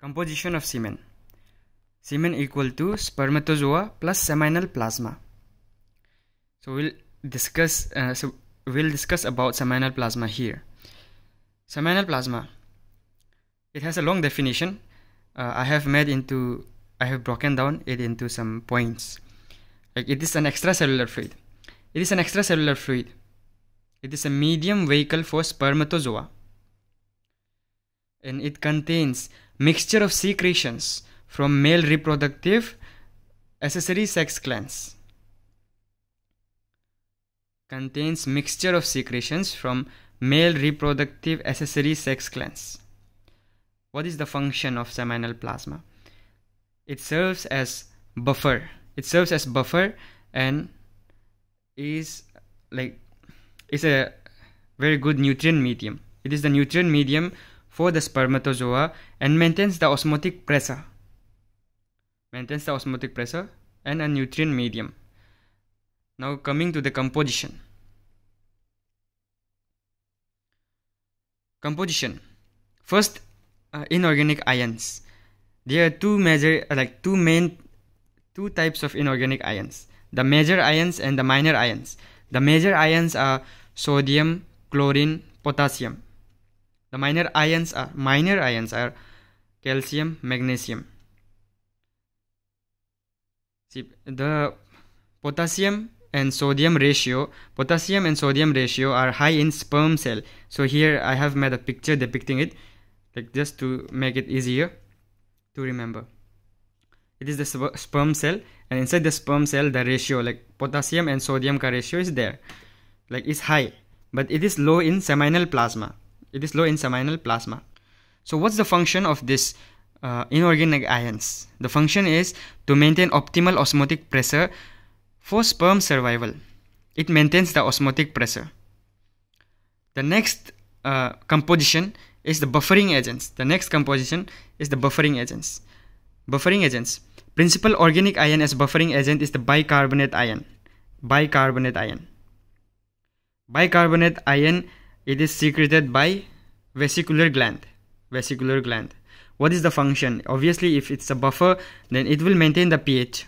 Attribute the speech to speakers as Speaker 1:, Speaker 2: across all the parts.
Speaker 1: Composition of semen. Semen equal to spermatozoa plus seminal plasma. So we'll discuss. Uh, so we'll discuss about seminal plasma here. Seminal plasma. It has a long definition. Uh, I have made into. I have broken down it into some points. Like it is an extracellular fluid. It is an extracellular fluid. It is a medium vehicle for spermatozoa and it contains mixture of secretions from male reproductive accessory sex glands. Contains mixture of secretions from male reproductive accessory sex glands. What is the function of seminal plasma? It serves as buffer. It serves as buffer and is like is a very good nutrient medium. It is the nutrient medium for the spermatozoa and maintains the osmotic pressure. Maintains the osmotic pressure and a nutrient medium. Now coming to the composition. Composition. First, uh, inorganic ions. There are two major, uh, like two main, two types of inorganic ions. The major ions and the minor ions. The major ions are sodium, chlorine, potassium. The minor ions are minor ions are calcium, magnesium. See the potassium and sodium ratio potassium and sodium ratio are high in sperm cell. So here i have made a picture depicting it like just to make it easier to remember. It is the sperm cell and inside the sperm cell the ratio like potassium and sodium ratio is there like is high. But it is low in seminal plasma it is low in seminal plasma. So what's the function of this uh, inorganic ions? The function is to maintain optimal osmotic pressure for sperm survival. It maintains the osmotic pressure. The next uh, composition is the buffering agents. The next composition is the buffering agents. Buffering agents. Principal organic ion as buffering agent is the bicarbonate ion. Bicarbonate ion. Bicarbonate ion it is secreted by vesicular gland. Vesicular gland. What is the function? Obviously if it's a buffer then it will maintain the ph.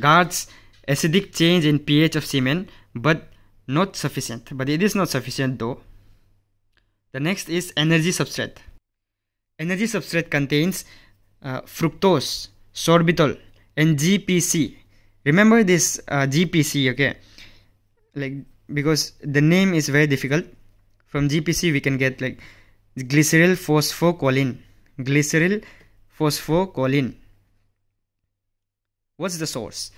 Speaker 1: Guards acidic change in ph of semen but not sufficient. But it is not sufficient though. The next is energy substrate. Energy substrate contains uh, fructose sorbitol and gpc remember this uh, gpc okay? Like because the name is very difficult. From GPC we can get like glyceryl phosphocholine glyceryl phosphocholine what's the source?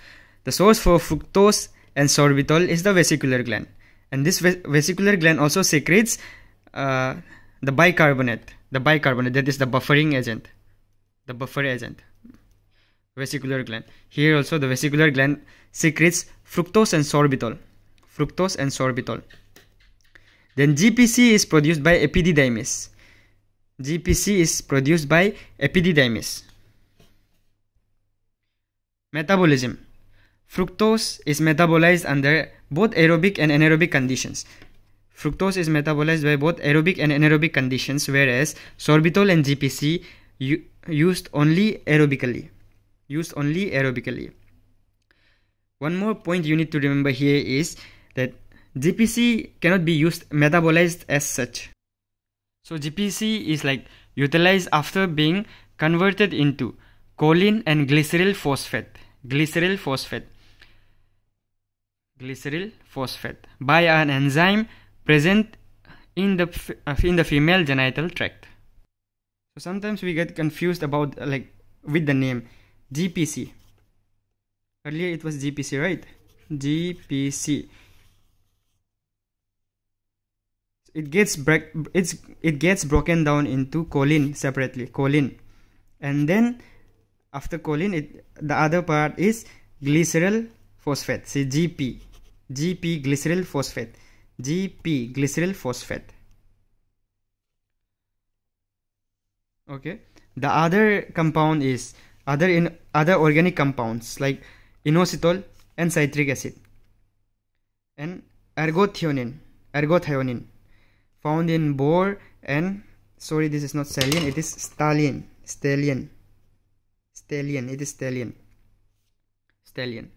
Speaker 1: The source for fructose and sorbitol is the vesicular gland. And this vesicular gland also secretes uh, the bicarbonate. The bicarbonate that is the buffering agent. The buffer agent. Vesicular gland. Here also the vesicular gland secretes fructose and sorbitol fructose and sorbitol. Then GPC is produced by epididymis. GPC is produced by epididymis. Metabolism. Fructose is metabolized under both aerobic and anaerobic conditions. Fructose is metabolized by both aerobic and anaerobic conditions whereas sorbitol and GPC used only aerobically. Used only aerobically. One more point you need to remember here is that GPC cannot be used metabolized as such. So GPC is like utilized after being converted into choline and glyceryl phosphate. Glyceryl phosphate. Glyceryl phosphate by an enzyme present in the uh, in the female genital tract. So sometimes we get confused about uh, like with the name GPC. Earlier it was GPC, right? GPC it gets break it's it gets broken down into choline separately choline and then after choline it the other part is glyceryl phosphate. See gp gp glyceryl phosphate. Gp glyceryl phosphate. Okay. The other compound is other in other organic compounds like inositol and citric acid. And ergothioneine ergothioneine found in boar and sorry this is not stallion it is stallion stallion stallion it is stallion stallion